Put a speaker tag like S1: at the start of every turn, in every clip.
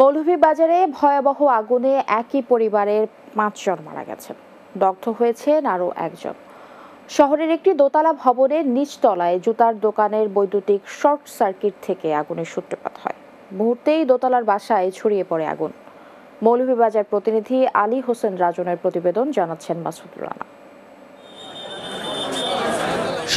S1: মৌলভীবাজারে ভয়াবহ আগুনে একই পরিবারের পাঁচজন মারা গেছেন দগ্ধ হয়েছেন আরও একজন। শহরের একটি দোতলা ভবনের নিচতলায় জুতার দোকানের বৈদ্যুতিক শর্ট সার্কিট থেকে আগুনের সূত্রপাত হয়। মুহূর্তেই দোতলার বাসায় ছড়িয়ে পড়ে আগুন। মৌলভীবাজার প্রতিনিধি আলী হোসেন রাজনের প্রতিবেদন জানাচ্ছেন মাসুদ রানা।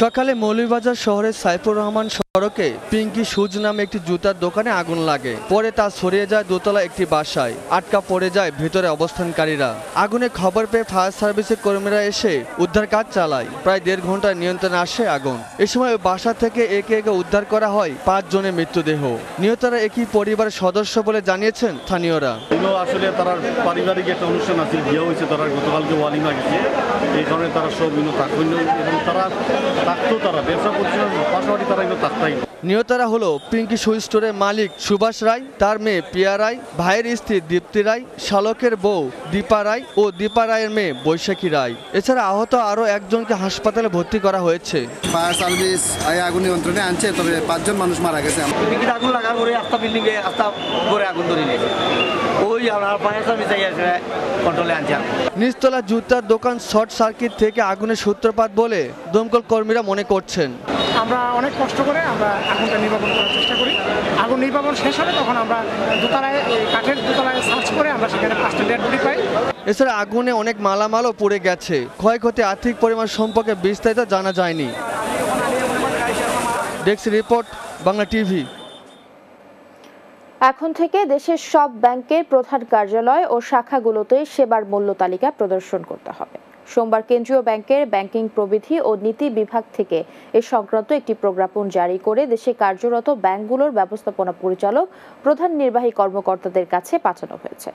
S2: সকালে মৌলভীবাজার শহরের সাইফুর রহমান সড়কে পিঙ্কি সুজ নামে একটি জুতার দোকানে আগুন লাগে। পরে তা ছড়িয়ে যায় দোতলা একটি বাসায়। আটকা পড়ে যায় ভেতরে অবস্থানকারীরা। আগুনে খবর পেয়ে ফায়ার সার্ভিসের কর্মীরা এসে উদ্ধার কাজ চালায়। প্রায় দেড় ঘন্টায় নিয়ন্ত্রণে আসে আগুন। এ সময় বাসা থেকে একে একে উদ্ধার করা হয় পাঁচ জনের মৃতদেহ। নিহতরা একই পরিবারের সদস্য বলে জানিয়েছেন স্থানীয়রা।
S3: আসলে তারা পারিবারিক একটা অনুষ্ঠান আছে। বিয়ে হয়েছে, তারা গতকালকে ওয়ালিমা গেছে। এই কারণে তারা সব তারা থাকতো তারা, ব্যবসা প্রতিষ্ঠানের পাশাপাশি তারা এগুলো থাকতাই
S2: নিহতরা হলো পিঙ্কি শু স্টোরের মালিক সুভাষ রায় তার মেয়ে পিয়া রায় ভাইয়ের স্ত্রী দীপ্তি রায় শালকের বউ দীপা রায় ও দীপা রায়ের মেয়ে বৈশাখী রায়। এছাড়া আহত আরও একজনকে হাসপাতালে ভর্তি করা হয়েছে।
S4: ফায়ার সার্ভিস আই আগুন নিয়ন্ত্রণে আনছে তবে পাঁচজন মানুষ মারা গেছে।
S5: আগুন লাগার পরে আস্তা বিল্ডিং এ আস্তা করে আগুন ধরে নিয়েছে? ওই আপনার ফায়ার সার্ভিস এসে কন্ট্রোলে আনছে।
S2: নিচতলা জুতার দোকান শর্ট সার্কিট থেকে আগুনের সূত্রপাত বলে দমকল কর্মীরা মনে করছেন।
S6: আমরা অনেক কষ্ট করে আমরা আগুনটা নির্বাপন করার চেষ্টা করি। আগুন নির্বাপন শেষ হলে তখন আমরা দোতলায় কাঠের দোতলায় সার্চ করে আমরা সেখানে পাঁচটা ডেড বডি পাই।
S2: এছাড়া আগুনে অনেক মালামালও পুড়ে গেছে। ক্ষয়ক্ষতি আর্থিক পরিমাণ সম্পর্কে বিস্তারিত জানা যায়নি। Desk report Bangla TV.
S1: এখন থেকে দেশের সব ব্যাংকের প্রধান কার্যালয় ও শাখাগুলোতে সেবার মূল্য তালিকা প্রদর্শন করতে হবে। সোমবার কেন্দ্রীয় ব্যাংকের ব্যাংকিং প্রবিধি ও নীতি বিভাগ থেকে এ সংক্রান্ত একটি প্রজ্ঞাপন জারি করে দেশে কার্যরত ব্যাংকগুলোর ব্যবস্থাপনা পরিচালক, প্রধান নির্বাহী কর্মকর্তাদের কাছে পাঠানো হয়েছে।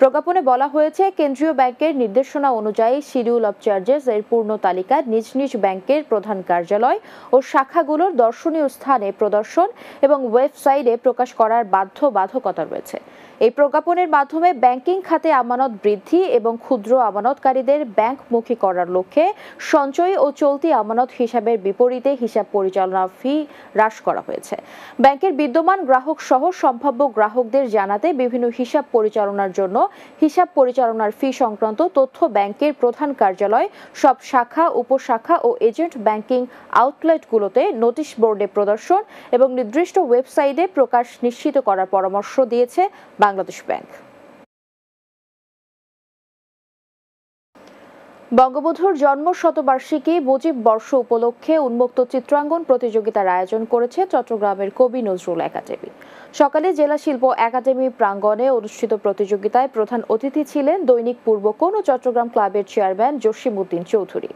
S1: প্রজ্ঞাপনে বলা হয়েছে, কেন্দ্রীয় ব্যাংকের নির্দেশনা অনুযায়ী শিডিউল অব চার্জেস এর পূর্ণ তালিকা নিজ নিজ ব্যাংকের প্রধান কার্যালয় ও শাখাগুলোর দর্শনীয় স্থানে প্রদর্শন এবং ওয়েবসাইটে প্রকাশ করার বাধ্যবাধকতা রয়েছে। এই প্রজ্ঞাপনের মাধ্যমে ব্যাংকিং খাতে আমানত বৃদ্ধি এবং ক্ষুদ্র আমানতকারীদের ব্যাংকমুখী করার লক্ষ্যে সঞ্চয়ী ও চলতি আমানত হিসাবের বিপরীতে হিসাব পরিচালনা ফি হ্রাস করা হয়েছে। ব্যাংকের বিদ্যমান গ্রাহক সহ সম্ভাব্য গ্রাহকদের জানাতে বিভিন্ন হিসাব পরিচালনার জন্য হিসাব পরিচালনার ফি সংক্রান্ত তথ্য ব্যাংকের প্রধান কার্যালয়, সব শাখা, উপশাখা ও এজেন্ট ব্যাংকিং আউটলেটগুলোতে নোটিশ বোর্ডে প্রদর্শন এবং নির্দিষ্ট ওয়েবসাইটে প্রকাশ নিশ্চিত করার পরামর্শ দিয়েছে বাংলাদেশ ব্যাংক। বঙ্গবন্ধুর জন্ম শতবার্ষিকী মুজিব বর্ষ উপলক্ষে উন্মুক্ত চিত্রাঙ্গন প্রতিযোগিতার আয়োজন করেছে চট্টগ্রামের কবি নজরুল একাডেমি। সকালে জেলা শিল্প একাডেমি প্রাঙ্গণে অনুষ্ঠিত প্রতিযোগিতায় প্রধান অতিথি ছিলেন দৈনিক পূর্বকোণ ও চট্টগ্রাম ক্লাবের চেয়ারম্যান জসিম উদ্দিন চৌধুরী।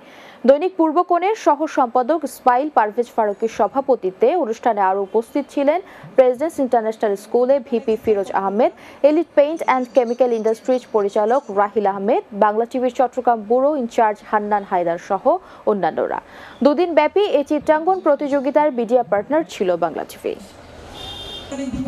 S1: দৈনিক পূর্বকোণের সহ সম্পাদক স্পাইল পারভেজ ফারুকের সভাপতিত্বে অনুষ্ঠানে আরও উপস্থিত ছিলেন প্রেসিডেন্টস ইন্টারন্যাশনাল স্কুলে VP Firoz Ahmed, elite paint and chemical industries পরিচালক রাহিল আহমেদ, বাংলা টিভির চট্টগ্রাম ব্যুরো ইনচার্জ হান্নান হায়দার সহ অন্যান্যরা। দুদিন ব্যাপী এই চিত্রাঙ্কন প্রতিযোগিতার মিডিয়া পার্টনার ছিল বাংলা টিভি।